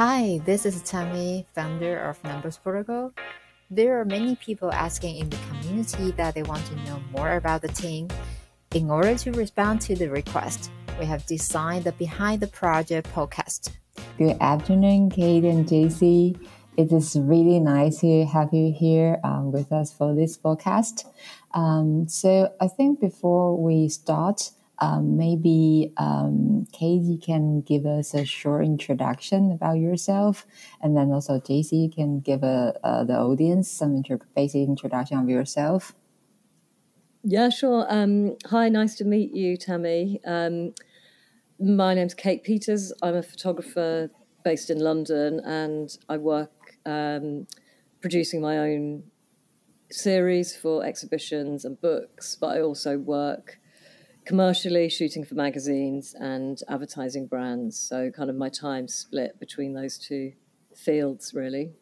Hi, this is Tammy, founder of Numbers Protocol. There are many people asking in the community that they want to know more about the team. In order to respond to the request, we have designed the Behind the Project podcast. Good afternoon, Kate and JC. It is really nice to have you here um, with us for this podcast. Um, so, I think before we start, um, maybe um, Katie can give us a short introduction about yourself, and then also JC can give a, uh, the audience some intro- basic introduction of yourself. Yeah, sure. Um, hi, nice to meet you, Tammy. Um, my name's Kate Peters. I'm a photographer based in London, and I work um, producing my own series for exhibitions and books, but I also work commercially shooting for magazines and advertising brands. So, kind of my time split between those two fields, really.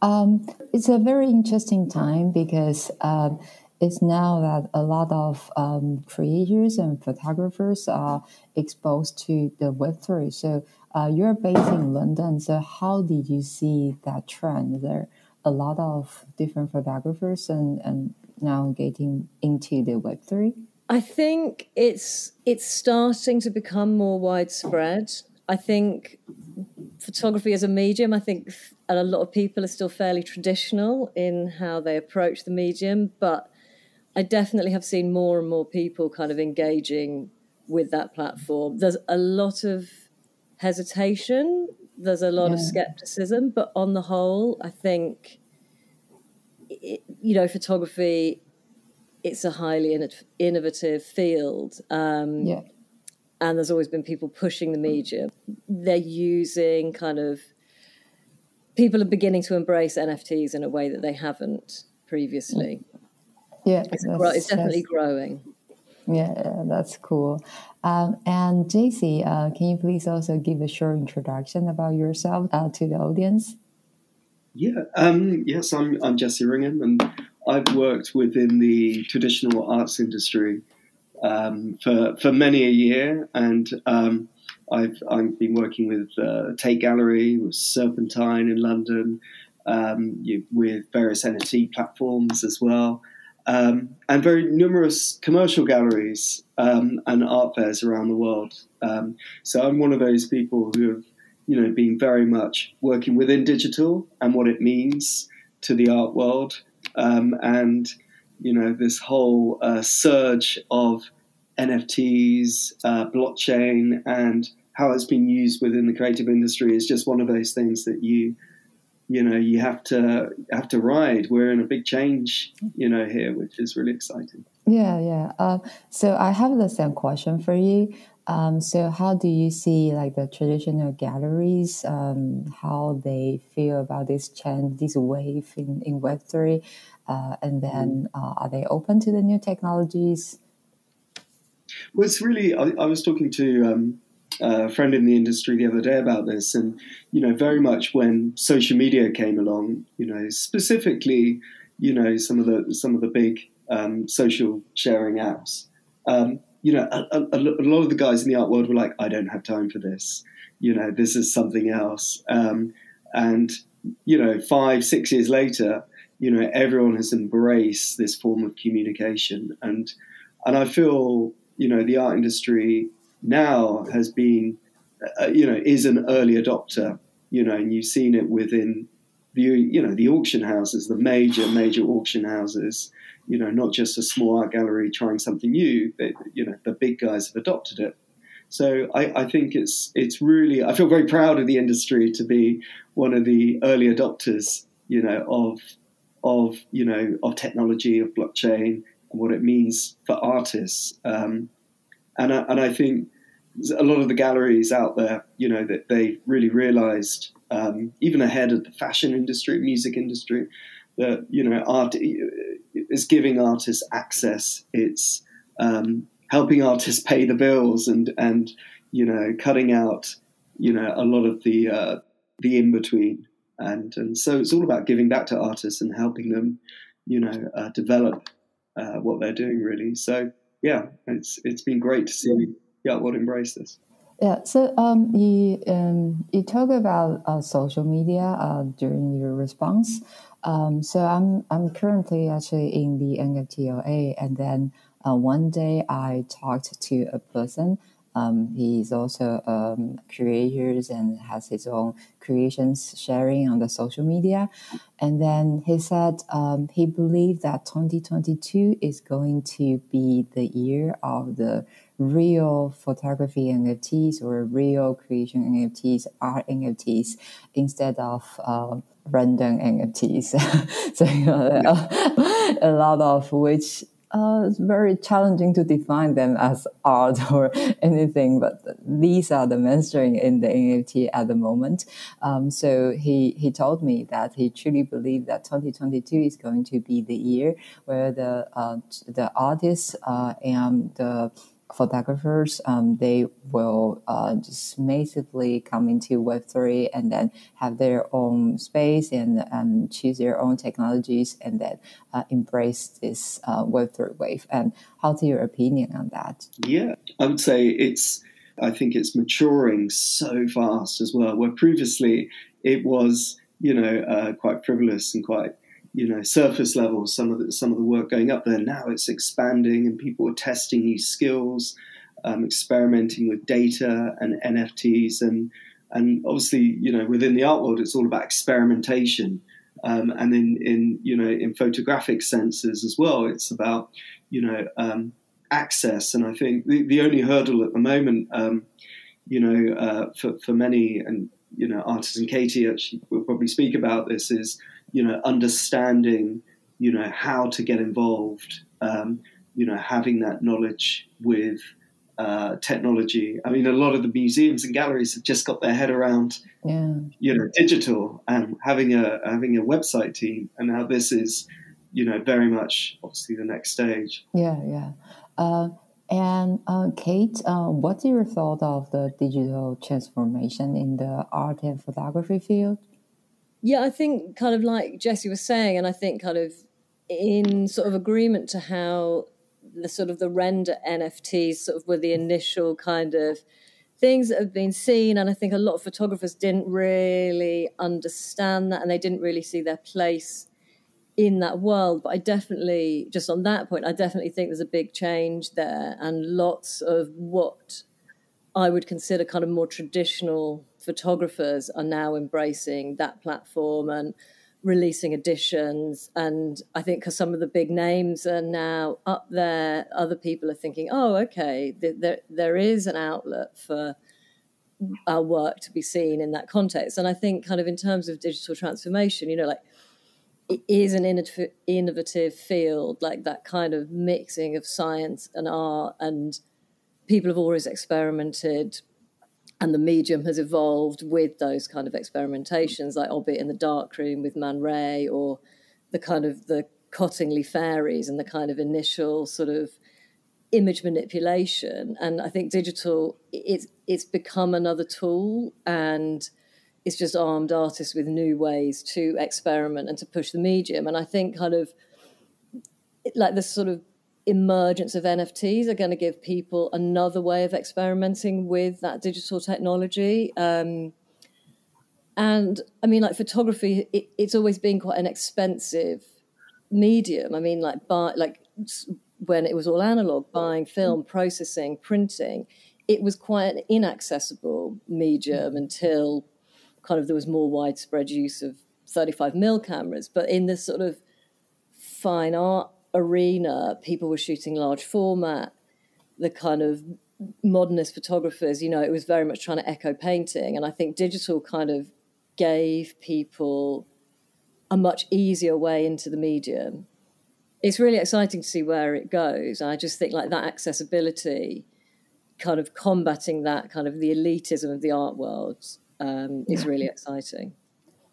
Um, it's a very interesting time because um, it's now that a lot of um, creators and photographers are exposed to the Web3. So, uh, you're based in London. So, how did you see that trend? There a lot of different photographers and, and now getting into the Web3. I think it's it's starting to become more widespread. I think photography as a medium, I think a lot of people are still fairly traditional in how they approach the medium, but I definitely have seen more and more people kind of engaging with that platform. There's a lot of hesitation, there's a lot yeah. of skepticism, but on the whole, I think it, you know, photography it's a highly innovative field. Um, yeah. And there's always been people pushing the medium. They're using kind of, people are beginning to embrace NFTs in a way that they haven't previously. Yeah. It's, it's definitely growing. Yeah, that's cool. Um, and JC, uh, can you please also give a short introduction about yourself uh, to the audience? Yeah, um, yes, I'm, I'm Jesse Ringham, and I've worked within the traditional arts industry um, for for many a year, and um, I've I've been working with uh, Tate Gallery, with Serpentine in London, um, with various NFT platforms as well, um, and very numerous commercial galleries um, and art fairs around the world. Um, so I'm one of those people who have you know been very much working within digital and what it means to the art world um, and you know this whole uh, surge of NFTs, uh, blockchain, and how it's been used within the creative industry is just one of those things that you you know you have to have to ride. We're in a big change, you know, here, which is really exciting. Yeah, yeah. Uh, so I have the same question for you. Um, so how do you see like the traditional galleries, um, how they feel about this change, this wave in, in Web3? Uh, and then mm-hmm. uh, are they open to the new technologies? Well, it's really, I, I was talking to um, a friend in the industry the other day about this, and, you know, very much when social media came along, you know, specifically, you know, some of the, some of the big um, social sharing apps, um, you know, a, a, a, lot of the guys in the art world were like, I don't have time for this. You know, this is something else. Um, and, you know, five, six years later, you know, everyone has embraced this form of communication. And, and I feel, you know, the art industry now has been, uh, you know, is an early adopter, you know, and you've seen it within you know, the auction houses, the major, major auction houses you know, not just a small art gallery trying something new, but, you know, the big guys have adopted it. So I, I, think it's it's really I feel very proud of the industry to be one of the early adopters, you know, of of you know of technology of blockchain and what it means for artists. Um, and I, and I think a lot of the galleries out there, you know, that they really realised um, even ahead of the fashion industry, music industry, that you know art is giving artists access. It's um, helping artists pay the bills and and you know cutting out you know a lot of the uh, the in between. And and so it's all about giving back to artists and helping them you know uh, develop uh, what they're doing really. So yeah, it's it's been great to see art world embrace this. Yeah, so um, you um, you talk about uh, social media uh, during your response. Um, so I'm I'm currently actually in the NFT LA, and then uh, one day I talked to a person. Um, he's also um, creators and has his own creations sharing on the social media. And then he said um, he believed that 2022 is going to be the year of the real photography NFTs or real creation NFTs, art NFTs, instead of uh, random NFTs. so you know, a, a lot of which uh, it's very challenging to define them as art or anything, but these are the mainstream in the NFT at the moment. Um, so he, he told me that he truly believes that 2022 is going to be the year where the uh, the artists uh, and the photographers, um, they will uh, just massively come into Web3 and then have their own space and um, choose their own technologies and then uh, embrace this uh, Web3 wave. And how's your opinion on that? Yeah, I would say it's, I think it's maturing so fast as well, where previously it was, you know, uh, quite frivolous and quite you know surface level some of the some of the work going up there now it's expanding and people are testing new skills um, experimenting with data and nfts and and obviously you know within the art world it's all about experimentation. Um, and in in you know in photographic senses as well it's about you know um, access. And i think the, the only hurdle at the moment um, you know uh, for, for many and you know artists and katie actually will probably speak about this is you know, understanding, you know, how to get involved, um, you know, having that knowledge with uh, technology. I mean, a lot of the museums and galleries have just got their head around, yeah. you know, digital and having a having a website team, and now this is, you know, very much obviously the next stage. Yeah, yeah. Uh, and uh, Kate, uh, what's your thought of the digital transformation in the art and photography field? Yeah, I think kind of like Jesse was saying, and I think kind of in sort of agreement to how the sort of the render NFTs sort of were the initial kind of things that have been seen. And I think a lot of photographers didn't really understand that and they didn't really see their place in that world. But I definitely, just on that point, I definitely think there's a big change there and lots of what I would consider kind of more traditional photographers are now embracing that platform and releasing editions. And I think because some of the big names are now up there, other people are thinking, oh, okay, there, there is an outlet for our work to be seen in that context. And I think, kind of, in terms of digital transformation, you know, like it is an innovative field, like that kind of mixing of science and art. And people have always experimented and the medium has evolved with those kind of experimentations, like albeit in the darkroom with Man Ray, or the kind of the Cottingley fairies and the kind of initial sort of image manipulation. And I think digital it's it's become another tool and it's just armed artists with new ways to experiment and to push the medium. And I think kind of like the sort of emergence of NFTs are going to give people another way of experimenting with that digital technology. Um, and I mean, like photography, it, it's always been quite an expensive medium. I mean, like buy, like when it was all analog, buying film, processing, printing, it was quite an inaccessible medium until kind of there was more widespread use of 35 mil cameras. But in this sort of fine art arena, people were shooting large format. The kind of modernist photographers, you know, it was very much trying to echo painting. And I think digital kind of gave people a much easier way into the medium. It's really exciting to see where it goes. I just think like that accessibility, kind of combating that kind of the elitism of the art world um, is really exciting.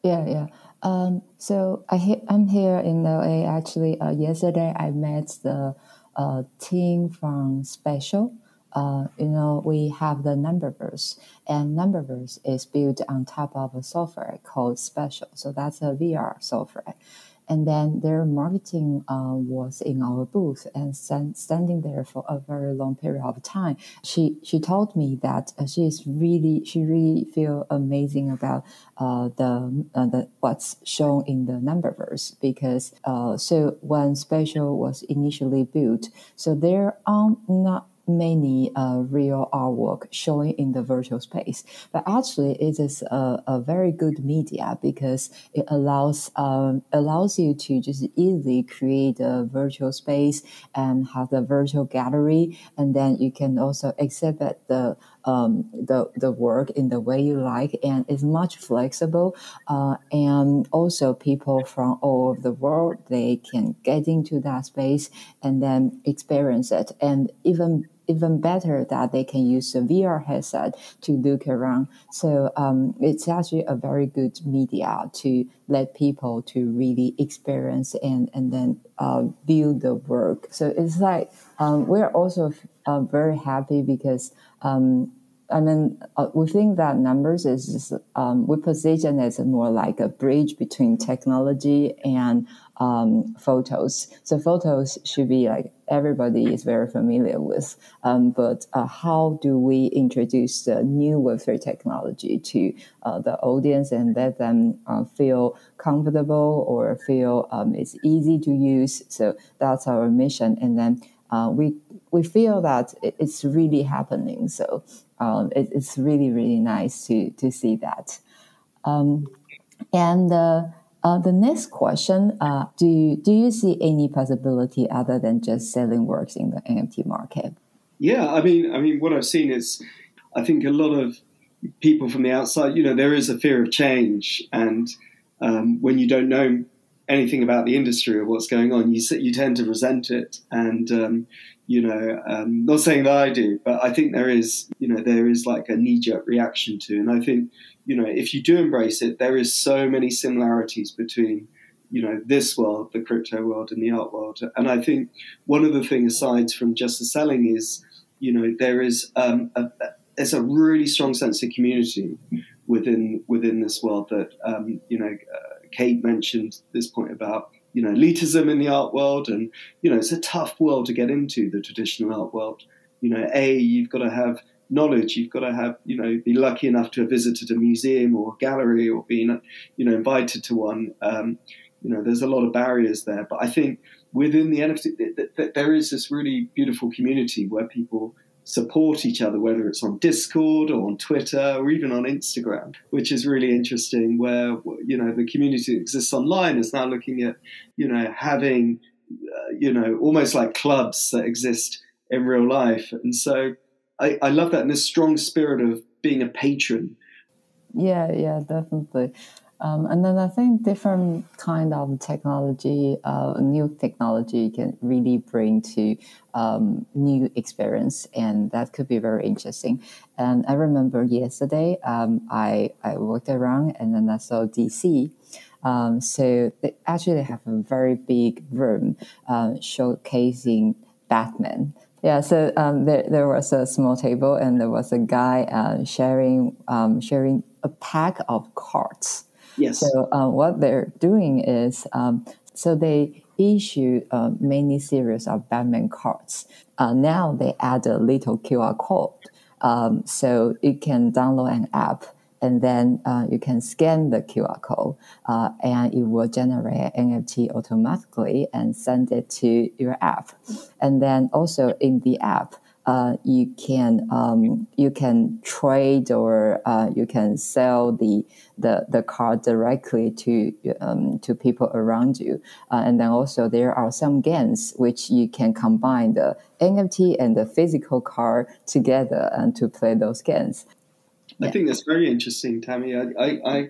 Yeah, yeah. Um, so I I'm here in LA. Actually, uh, yesterday I met the uh, team from Spatial. Uh, you know, we have the Numberverse, and Numberverse is built on top of a software called Spatial. So that's a VR software. And then their marketing uh, was in our booth and stand, standing there for a very long period of time. She she told me that uh, she is really she really feel amazing about uh, the uh, the what's shown in the number verse because uh, so when Spatial was initially built, so there are not many uh, real artwork showing in the virtual space. But actually, it is a, a very good media because it allows um, allows you to just easily create a virtual space and have the virtual gallery, and then you can also exhibit the um, the the work in the way you like, and it's much flexible. Uh, and also, people from all over the world they can get into that space and then experience it, and even even better that they can use a VR headset to look around. So um, it's actually a very good media to let people to really experience and and then uh, view the work. So it's like um, we're also uh, very happy because. Um, I mean, uh, we think that numbers is um, we position as more like a bridge between technology and um, photos. So photos should be like everybody is very familiar with. Um, but uh, how do we introduce the new Web3 technology to uh, the audience and let them uh, feel comfortable or feel um, it's easy to use? So that's our mission. And then uh, we we feel that it's really happening. So um, it, it's really really nice to to see that. Um, and uh, uh, the next question: uh, Do you, do you see any possibility other than just selling works in the NFT market? Yeah, I mean, I mean, what I've seen is, I think a lot of people from the outside, you know, there is a fear of change, and um, when you don't know anything about the industry or what's going on, you you tend to resent it, and um, you know, um, not saying that I do, but I think there is, you know, there is like a knee jerk reaction to, and I think you know, if you do embrace it, there is so many similarities between, you know, this world, the crypto world, and the art world. And I think one of the things, aside from just the selling, is, you know, there is um, a, there's a really strong sense of community within within this world that, um, you know, uh, Kate mentioned this point about you know elitism in the art world, and you know, it's a tough world to get into the traditional art world. You know, a you've got to have knowledge. You've got to have, you know, be lucky enough to have visited a museum or a gallery or been, you know, invited to one. Um, you know, there's a lot of barriers there. But I think within the NFT, th- th- there is this really beautiful community where people support each other, whether it's on Discord or on Twitter or even on Instagram, which is really interesting. Where you know the community that exists online is now looking at, you know, having, uh, you know, almost like clubs that exist in real life, and so I, I love that and this strong spirit of being a patron. Yeah, yeah, definitely. Um, and then I think different kind of technology, uh, new technology can really bring to um, new experience, and that could be very interesting. And I remember yesterday, um, I I walked around and then I saw DC. Um, so they actually have a very big room uh, showcasing Batman. Yeah, so um, there, there was a small table and there was a guy uh, sharing um, sharing a pack of cards. Yes. So um, what they're doing is um, so they issue uh, many series of Batman cards. Uh, now they add a little QR code, um, so you can download an app and then uh, you can scan the QR code uh, and it will generate NFT automatically and send it to your app. And then also in the app, uh, you can um, you can trade or uh, you can sell the the, the card directly to um, to people around you, uh, and then also there are some games which you can combine the NFT and the physical car together and to play those games. I think that's very interesting, Tammy. I, I, I,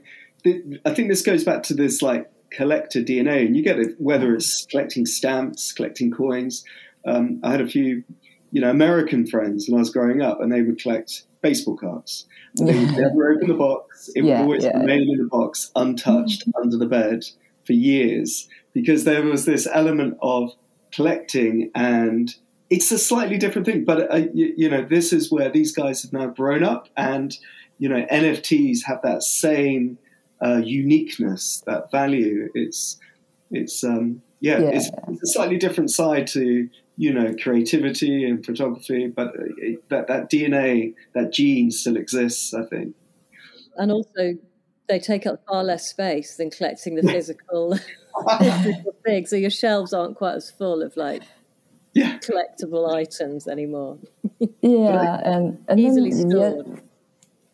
I, think this goes back to this like collector DNA, and you get it whether it's collecting stamps, collecting coins. Um, I had a few, you know, American friends when I was growing up, and they would collect baseball cards. They would never open the box; it yeah, would always yeah. remain in the box, untouched, mm-hmm. under the bed for years, because there was this element of collecting and it's a slightly different thing, but uh, you, you, know, this is where these guys have now grown up, and you know, NFTs have that same uh, uniqueness, that value. It's It's um, yeah, yeah. It's, it's, a slightly different side to you know creativity and photography, but uh, it, that that DNA, that gene, still exists. I think. And also, they take up far less space than collecting the physical, physical thing. So your shelves aren't quite as full of like yeah. collectible items anymore. yeah, and, and easily then, stored. Yeah,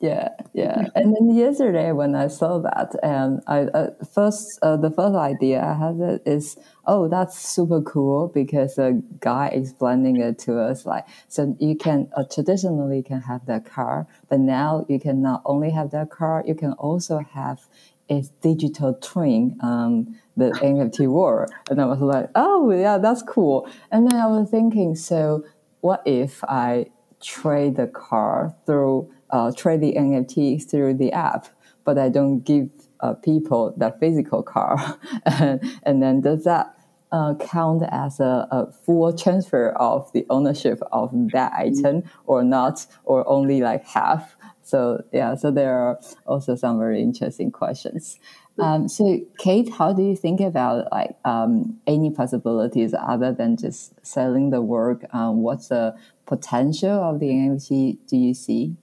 yeah, yeah. And then yesterday when I saw that, and I uh, first uh, the first idea I had is, oh, that's super cool because the guy explaining it to us like, so you can uh, traditionally can have that car, but now you can not only have that car, you can also have its digital twin, um, the NFT world. And I was like, oh yeah, that's cool. And then I was thinking, so what if I trade the car through uh, trade the NFT through the app, but I don't give uh, people the physical car. and, then does that uh, count as a, a, full transfer of the ownership of that item or not, or only like half? So yeah, so there are also some very interesting questions. Um, so Kate, how do you think about like um, any possibilities other than just selling the work? Um, what's the potential of the NFT do you see?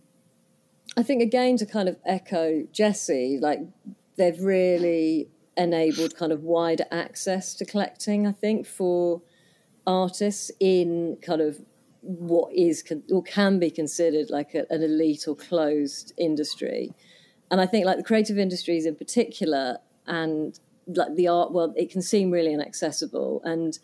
I think again to kind of echo Jesse, like they've really enabled kind of wider access to collecting. I think for artists in kind of what is or can be considered like a, an elite or closed industry, and I think like the creative industries in particular, and like the art world, it can seem really inaccessible and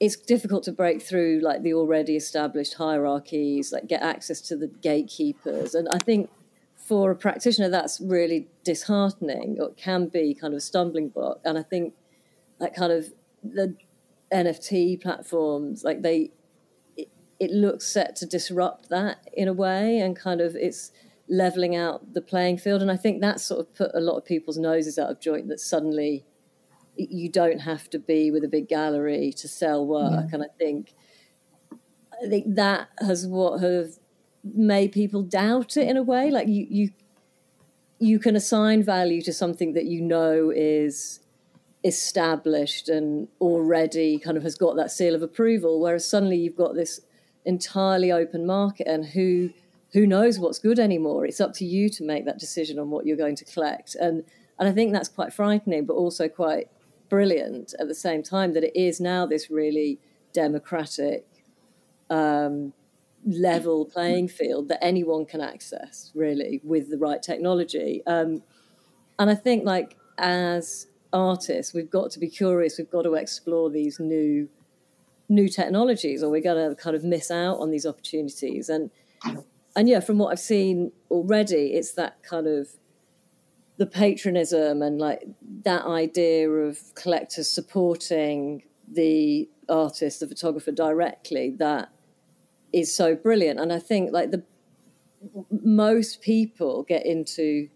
it's difficult to break through like the already established hierarchies, like get access to the gatekeepers. And I think for a practitioner, that's really disheartening or can be kind of a stumbling block. And I think that kind of the NFT platforms, like they, it, it looks set to disrupt that in a way and kind of it's leveling out the playing field. And I think that sort of put a lot of people's noses out of joint that suddenly you don't have to be with a big gallery to sell work. Yeah. And I think I think that has what have made people doubt it in a way. Like you you you can assign value to something that you know is established and already kind of has got that seal of approval, whereas suddenly you've got this entirely open market and who who knows what's good anymore. It's up to you to make that decision on what you're going to collect. And and I think that's quite frightening, but also quite brilliant at the same time that it is now this really democratic um, level playing field that anyone can access really with the right technology. Um, and i think like as artists we've got to be curious. We've got to explore these new new technologies or we're going to kind of miss out on these opportunities. And and yeah from what i've seen already it's that kind of the patronism and like that idea of collectors supporting the artist, the photographer directly, that is so brilliant. And I think like the most people get into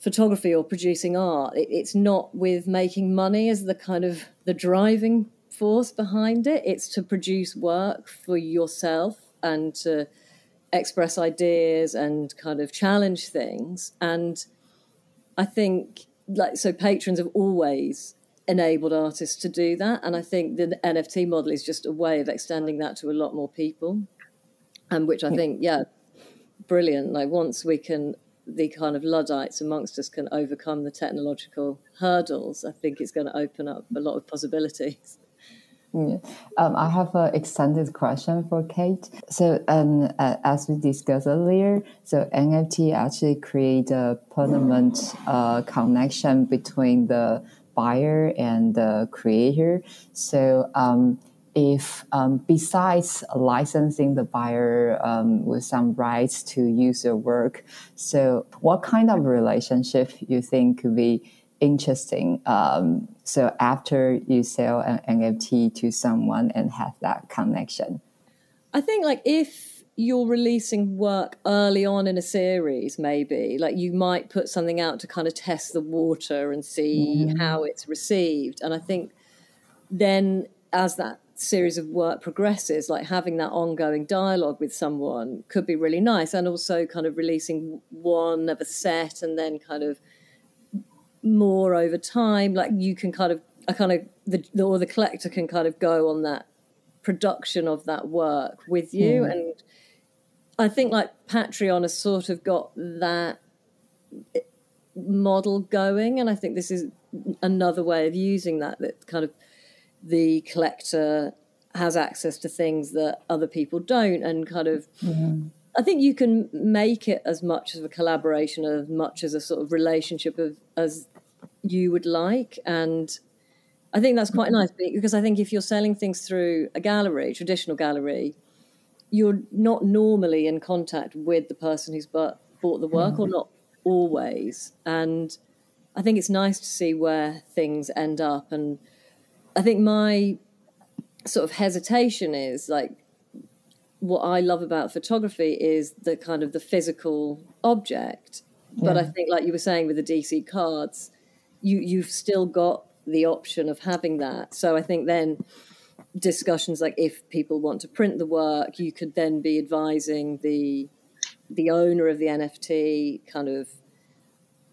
photography or producing art, it, it's not with making money as the kind of the driving force behind it. It's to produce work for yourself and to express ideas and kind of challenge things and I think like so patrons have always enabled artists to do that and I think the NFT model is just a way of extending that to a lot more people and which I think yeah brilliant like once we can the kind of luddites amongst us can overcome the technological hurdles I think it's going to open up a lot of possibilities. Um, I have an extended question for Kate. So, um, uh, as we discussed earlier, so NFT actually create a permanent uh, connection between the buyer and the creator. So, um, if um, besides licensing the buyer um, with some rights to use your work, so what kind of relationship you think could be interesting. Um, so after you sell an NFT to someone and have that connection, I think like if you're releasing work early on in a series, maybe like you might put something out to kind of test the water and see mm. how it's received. And I think then as that series of work progresses, like having that ongoing dialogue with someone could be really nice. And also kind of releasing one of a set and then kind of more over time like you can kind of a kind of the, the or the collector can kind of go on that production of that work with you mm. and I think like Patreon has sort of got that model going, and I think this is another way of using that. That kind of the collector has access to things that other people don't, and kind of. Mm-hmm. I think you can make it as much of a collaboration, as much as a sort of relationship of, as you would like, and I think that's quite nice because I think if you're selling things through a gallery, traditional gallery, you're not normally in contact with the person who's bought the work, mm. or not always. And I think it's nice to see where things end up. And I think my sort of hesitation is like what I love about photography is the kind of the physical object. Yeah. But I think, like you were saying with the DC cards, you you've still got the option of having that. So I think then discussions like if people want to print the work, you could then be advising the the owner of the NFT kind of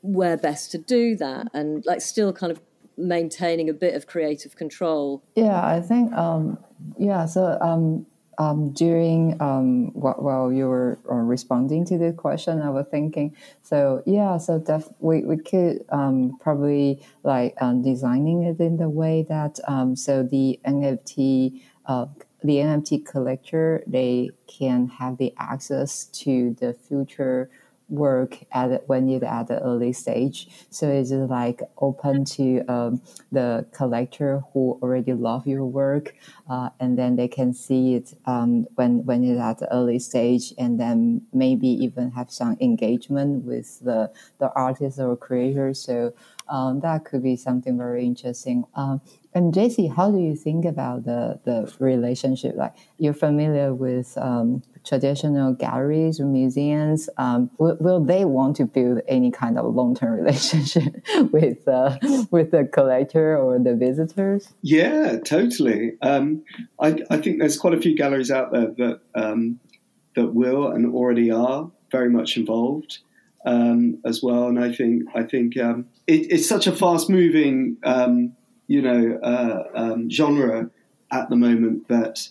where best to do that and like still kind of maintaining a bit of creative control. Yeah, I think um yeah, so um um, during um, while you were uh, responding to the question, I was thinking, so yeah, so def- we, we could um, probably like um, designing it in the way that um, so the NFT uh, the NFT collector they can have the access to the future work at when it's at the early stage. So it's like open to um, the collector who already love your work, uh, and then they can see it um, when when it's at the early stage, and then maybe even have some engagement with the the artist or creator. So um, that could be something very interesting. Um, and JC, how do you think about the the relationship? Like you're familiar with um, traditional galleries or museums. Um, will, will, they want to build any kind of long term relationship with uh, with the collector or the visitors? Yeah, totally. Um, I, I, think there's quite a few galleries out there that um, that will and already are very much involved. Um, as well, and I think I think um, it, it's such a fast moving um, you know, uh, genre at the moment that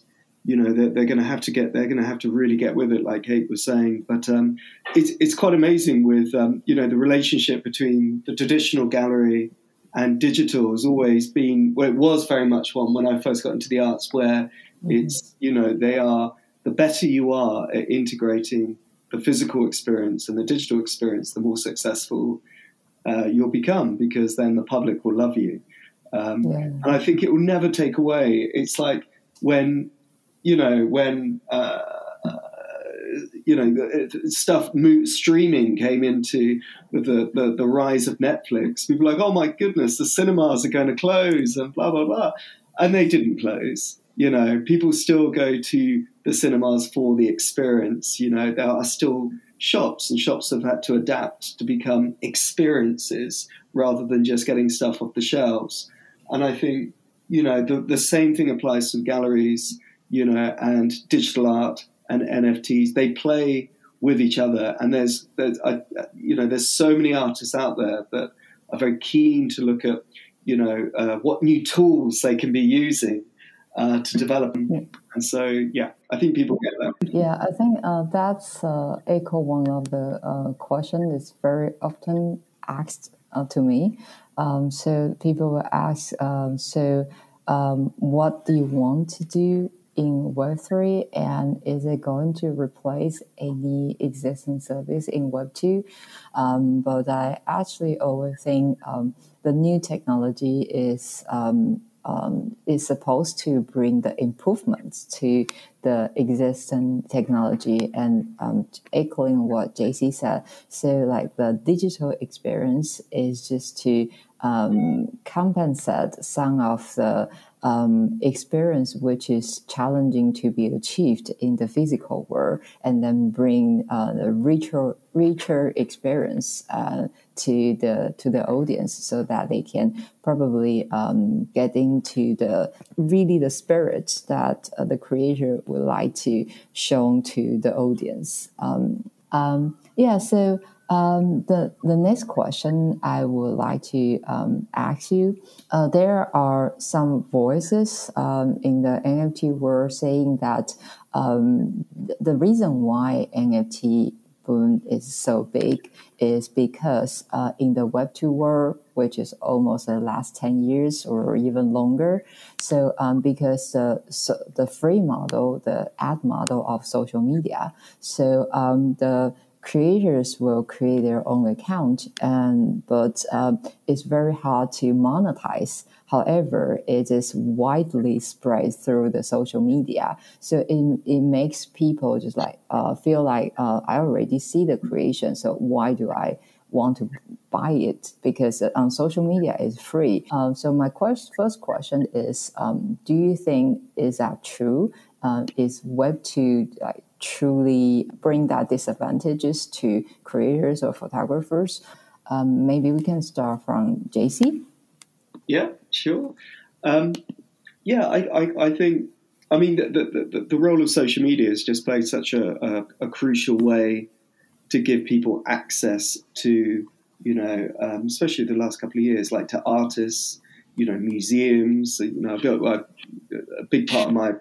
you know they're, they're going to have to get they're going to have to really get with it like kate was saying but um, it's, it's quite amazing with um, you know the relationship between the traditional gallery and digital has always been well it was very much one when i first got into the arts where mm-hmm. it's you know they are the better you are at integrating the physical experience and the digital experience the more successful uh, you'll become because then the public will love you um, yeah. And I think it will never take away. It's like when, you know, when, uh, uh, you know, stuff streaming came into with the, the, the, rise of Netflix. People were like, oh my goodness, the cinemas are going to close and blah, blah, blah. And they didn't close. You know, people still go to the cinemas for the experience. You know, there are still shops, and shops have had to adapt to become experiences rather than just getting stuff off the shelves. And I think, you know, the, the same thing applies to galleries, you know, and digital art and NFTs. They play with each other. And there's, there's uh, you know, there's so many artists out there that are very keen to look at, you know, uh, what new tools they can be using uh, to develop. And so, yeah, I think people get that. Yeah, I think uh, that's uh, echo one of the uh, questions that's very often asked uh, to me. Um, so people will ask, um, so um, what do you want to do in Web3 and is it going to replace any existing service in Web2? Um, but I actually always think um, the new technology is um, um, is supposed to bring the improvements to the existing technology and um, echoing what JC said. So, like the digital experience is just to compensate some of the um, experience which is challenging to be achieved in the physical world, and then bring uh, the richer richer experience uh, to the to the audience, so that they can probably um, get into the really the spirit that uh, the creator would like to show to the audience. Um, um, yeah, so Um, the the next question I would like to um, ask you: uh, There are some voices um, in the NFT world saying that um, the reason why NFT boom is so big is because uh, in the Web two world, which is almost the last ten years or even longer, so um, because the so the free model, the ad model of social media, so um, the creators will create their own account, and but um, it's very hard to monetize. However, it is widely spread through the social media, so it, it makes people just like uh, feel like uh, I already see the creation, so why do I want to buy it? Because uh, on social media it's free. Um, so my quest, first question is, um, do you think is that true? Uh, is Web two like truly bring that disadvantages to creators or photographers. Um, maybe we can start from JC. Yeah, sure. Um, yeah, I, I, I, think, I mean, the, the, the, role of social media has just played such a, a, a crucial way to give people access to, you know, um, especially the last couple of years, like to artists, you know, museums. You know, I've got a big part of my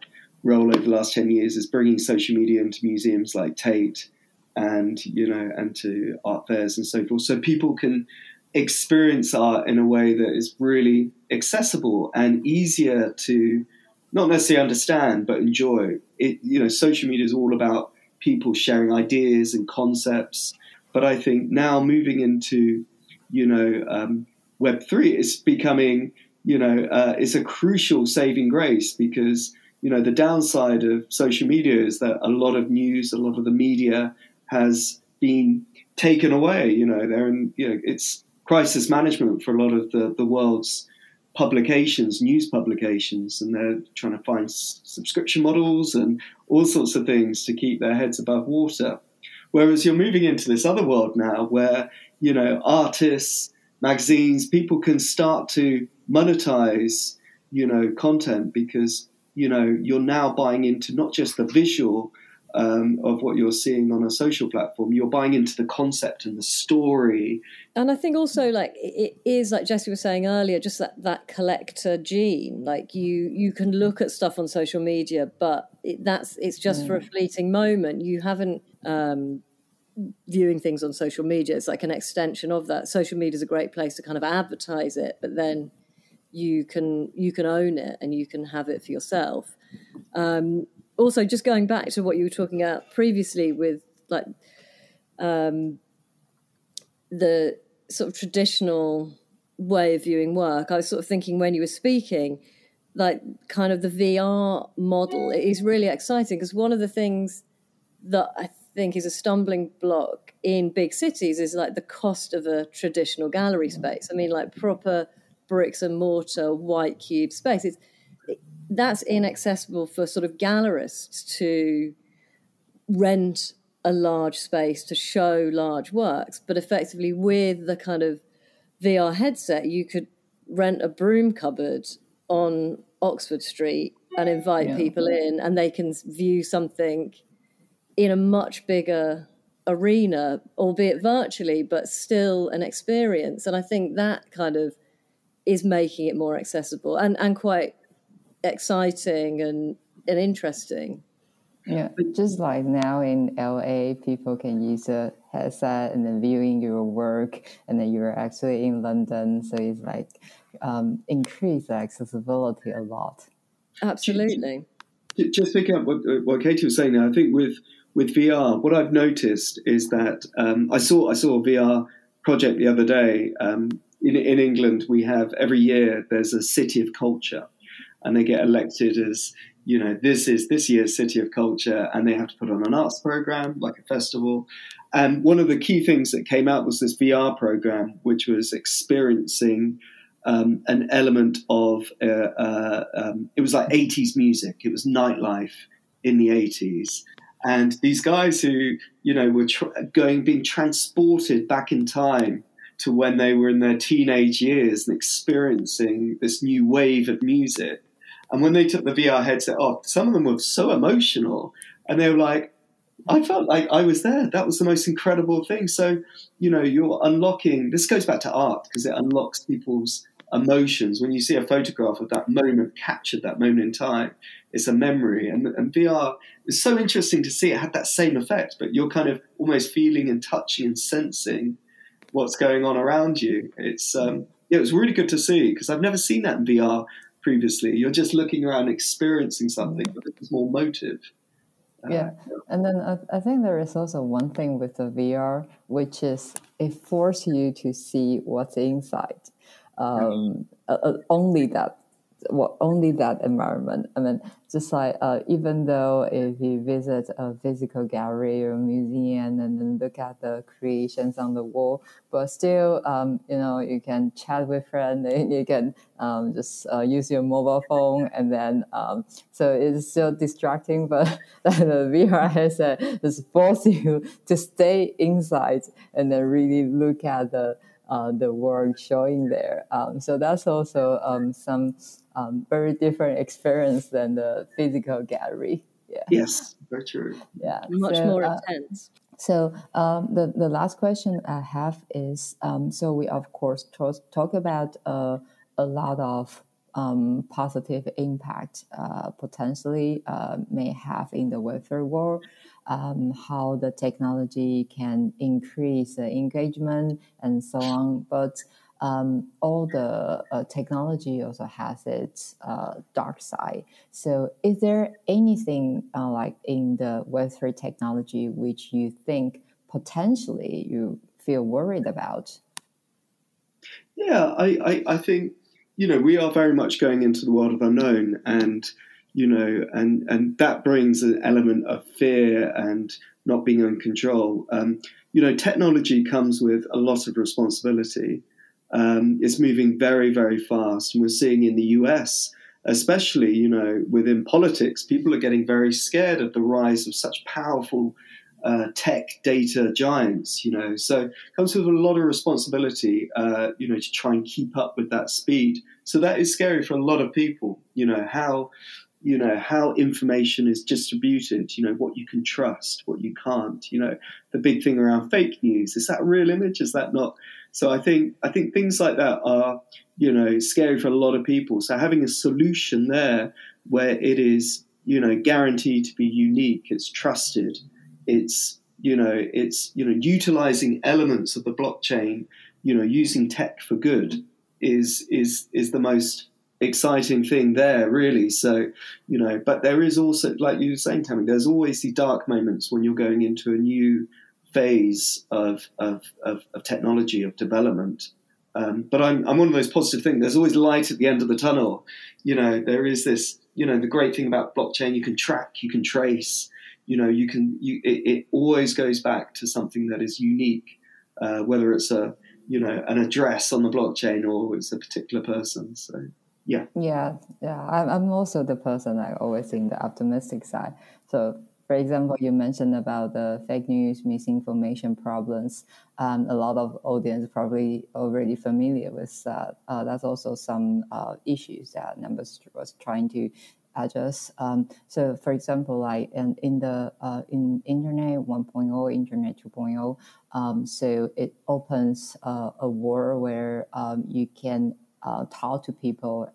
role over the last 10 years is bringing social media into museums like Tate and, you know, and to art fairs and so forth. So people can experience art in a way that is really accessible and easier to not necessarily understand, but enjoy. It, you know, social media is all about people sharing ideas and concepts. But I think now moving into, you know, um, Web3 is becoming, you know, uh, is a crucial saving grace because you know, the downside of social media is that a lot of news, a lot of the media has been taken away. You know, they're in, you know, it's crisis management for a lot of the, the world's publications, news publications, and they're trying to find s- subscription models and all sorts of things to keep their heads above water. Whereas you're moving into this other world now where, you know, artists, magazines, people can start to monetize, you know, content because you know you're now buying into not just the visual um, of what you're seeing on a social platform. You're buying into the concept and the story. And I think also like it is like Jesse was saying earlier, just that that collector gene. Like you you can look at stuff on social media, but it, that's it's just mm. for a mm. fleeting moment. You haven't. Um, viewing things on social media it's like an extension of that social media is a great place to kind of advertise it but then you can you can own it and you can have it for yourself. Um, also, just going back to what you were talking about previously with like um, the sort of traditional way of viewing work, I was sort of thinking when you were speaking, like kind of the VR model is really exciting because one of the things that I think is a stumbling block in big cities is like the cost of a traditional gallery space. I mean, like proper bricks and mortar white cube space. It's, that's inaccessible for sort of gallerists to rent a large space to show large works, but effectively with the kind of VR headset, you could rent a broom cupboard on Oxford Street and invite yeah. people in, and they can view something in a much bigger arena, albeit virtually, but still an experience. And I think that kind of is making it more accessible and, and quite exciting and, and interesting. Yeah, just like now in LA, people can use a headset and then viewing your work, and then you're actually in London, so it's like um, increase accessibility a lot. Absolutely. Just picking up what, what Katie was saying there, I think with with VR, what I've noticed is that um, I saw I saw a VR project the other day um, in, in England, we have every year there's a city of culture, and they get elected as you know this is this year's city of culture, and they have to put on an arts program like a festival. And one of the key things that came out was this VR program, which was experiencing um, an element of uh, uh, um, it was like 80s music. It was nightlife in the 80s. And these guys who, you know, were tr- going, being transported back in time to when they were in their teenage years and experiencing this new wave of music. And when they took the VR headset off, some of them were so emotional and they were like, I felt like I was there. That was the most incredible thing. So, you know, you're unlocking. This goes back to art because it unlocks people's emotions. When you see a photograph of that moment captured, that moment in time, it's a memory. And, and VR is so interesting to see it had that same effect, but you're kind of almost feeling and touching and sensing what's going on around you. It's um, yeah, it was really good to see because I've never seen that in VR previously. You're just looking around, experiencing something, but it's more motive. Uh, yeah, and then I, I, think there is also one thing with the VR, which is it forces you to see what's inside. Um, uh, uh, only that well, only that environment. I mean, just like uh, even though if you visit a physical gallery or museum and then look at the creations on the wall, but still, um, you know, you can chat with friends, you can um, just uh, use your mobile phone, and then um, so it's still distracting. But the VR headset just force you to stay inside and then really look at the uh, the work showing there. Um, so that's also um, some um, very different experience than the physical gallery. Yeah. Yes, very true. Yeah, much so, more uh, intense. So um, the the last question I have is um, so we of course talk, talk about uh, a lot of um, positive impact uh, potentially uh, may have in the Web3 world um, how the technology can increase the engagement and so on. But um, all the uh, technology also has its uh, dark side. So, is there anything uh, like in the Web3 technology which you think potentially you feel worried about? Yeah, I, I, I think, you know, we are very much going into the world of unknown and you know, and and that brings an element of fear and not being in control. Um, you know, technology comes with a lot of responsibility. Um, it's moving very, very fast, and we're seeing in the US, especially, you know, within politics, people are getting very scared of the rise of such powerful uh, tech data giants. You know, so it comes with a lot of responsibility. Uh, you know, to try and keep up with that speed. So that is scary for a lot of people. You know how you know how information is distributed you know what you can trust what you can't you know the big thing around fake news is that real image is that not so i think i think things like that are you know scary for a lot of people so having a solution there where it is you know guaranteed to be unique it's trusted it's you know it's you know utilizing elements of the blockchain you know using tech for good is is is the most exciting thing there, really. So, you know, but there is also, like you were saying, Tammy, there's always the dark moments when you're going into a new phase of, of, of, of technology, of development. Um, but I'm, I'm one of those positive things. There's always light at the end of the tunnel. You know, there is this, you know, the great thing about blockchain, you can track, you can trace, you know, you can, you, it, it always goes back to something that is unique, uh, whether it's a, you know, an address on the blockchain or it's a particular person. So yeah yeah yeah i'm also the person i always think the optimistic side so for example you mentioned about the fake news misinformation problems. Um, a lot of audience probably already familiar with that. Uh, that's also some uh, issues that numbers was trying to address. Um, so for example like in, in the uh, in internet 1.0 internet 2.0 um, so it opens uh, a world where um, you can uh, talk to people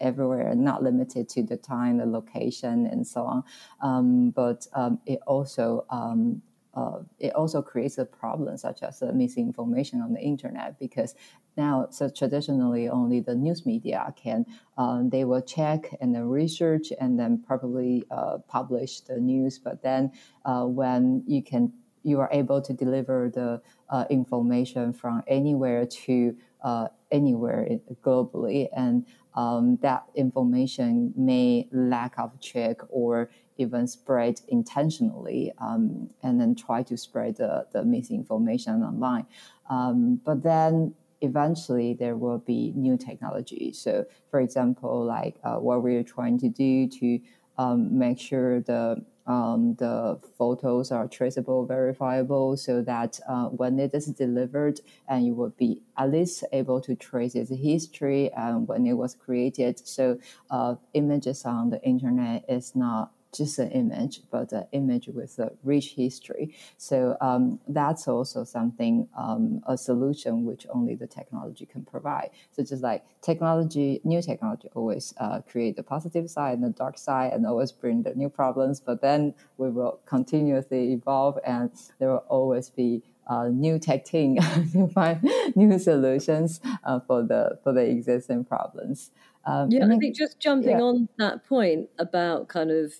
everywhere, not limited to the time, the location, and so on. Um, but um, it also um, uh, it also creates a problem such as uh, misinformation on the internet because now so traditionally only the news media can um, they will check and then research and then probably uh, publish the news but then uh, when you can you are able to deliver the uh, information from anywhere to uh, anywhere globally and um, that information may lack of check or even spread intentionally um, and then try to spread the, the misinformation online. Um, but then eventually there will be new technology. So, for example, like uh, what we're trying to do to um, make sure the um, the photos are traceable, verifiable, so that uh, when it is delivered, and you will be at least able to trace its history and when it was created. So uh, images on the internet is not just an image, but an image with a rich history. So um, that's also something, um, a solution which only the technology can provide. So just like technology, new technology always uh, create the positive side and the dark side and always bring the new problems, but then we will continuously evolve and there will always be uh, new tech team to find new solutions uh, for the for the existing problems. Um, yeah, I think just jumping yeah. on that point about kind of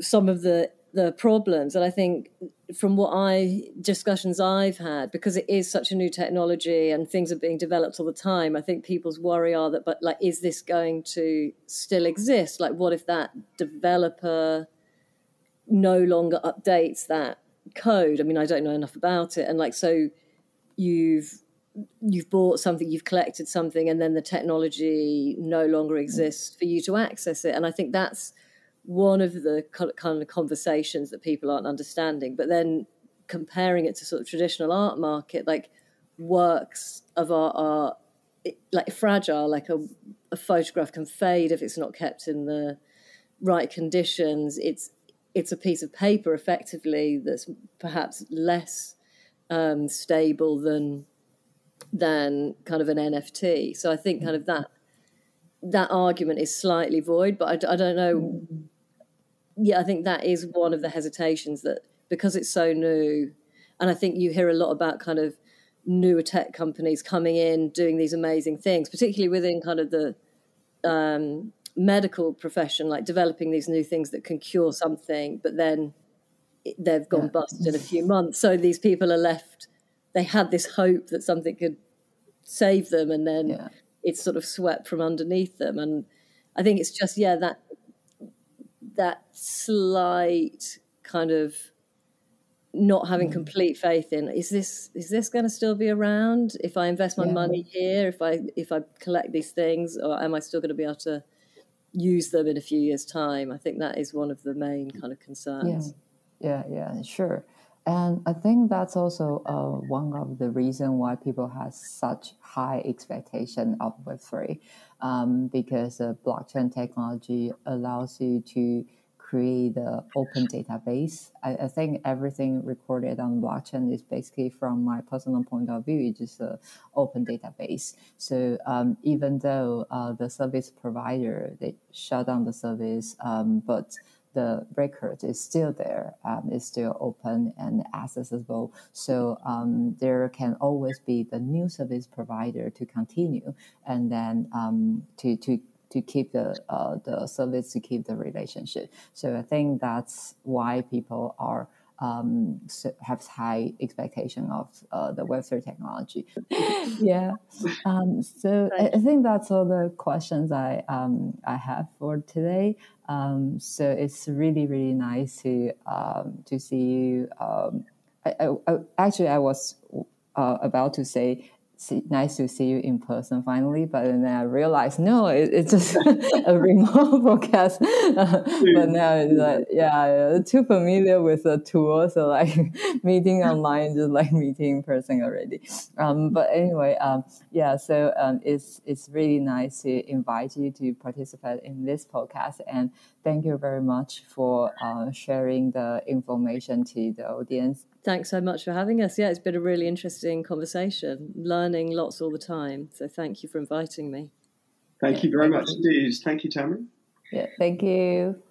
some of the the problems and i think from what i discussions i've had because it is such a new technology and things are being developed all the time i think people's worry are that but like is this going to still exist like what if that developer no longer updates that code i mean i don't know enough about it and like so you've you've bought something you've collected something and then the technology no longer exists for you to access it and i think that's one of the kind of conversations that people aren't understanding. But then comparing it to sort of traditional art market, like works of art are like fragile, like a, a photograph can fade if it's not kept in the right conditions. It's it's a piece of paper effectively that's perhaps less um, stable than than kind of an NFT. So I think kind of that that argument is slightly void, but I, I don't know. Yeah, I think that is one of the hesitations that because it's so new, and I think you hear a lot about kind of newer tech companies coming in doing these amazing things, particularly within kind of the um, medical profession, like developing these new things that can cure something, but then they've gone yeah. bust in a few months. So these people are left. They had this hope that something could save them, and then yeah it's sort of swept from underneath them. And I think it's just yeah that that slight kind of not having mm. complete faith in is this is this going to still be around if I invest my yeah. money here if I if I collect these things or am I still going to be able to use them in a few years time I think that is one of the main kind of concerns. Yeah. Yeah, yeah sure. And I think that's also uh, one of the reason why people have such high expectation of Web3, um, because the blockchain technology allows you to create the open database. I, I, think everything recorded on blockchain is basically, from my personal point of view, it's just an open database. So um, even though uh, the service provider they shut down the service, um, but the record is still there, um, is still open and accessible. So um, there can always be the new service provider to continue, and then um, to to to keep the uh, the service to keep the relationship. So I think that's why people are um, have high expectation of uh, the Web3 technology. yeah. Um, so I, I, think that's all the questions I um, I have for today. Um, so it's really really nice to um, to see you. Um, I, I, I, actually I was uh, about to say see, nice to see you in person finally. But then I realized, no, it, it's just a remote podcast. but now it's like, yeah, too familiar with the tool. So like meeting online, just like meeting in person already. Um, but anyway, um, yeah, so um, it's, it's really nice to invite you to participate in this podcast. And thank you very much for uh, sharing the information to the audience. Thanks so much for having us. Yeah, it's been a really interesting conversation, learning lots all the time. So thank you for inviting me. Thank you very much indeed. Thank you, Tamara. Yeah, thank you.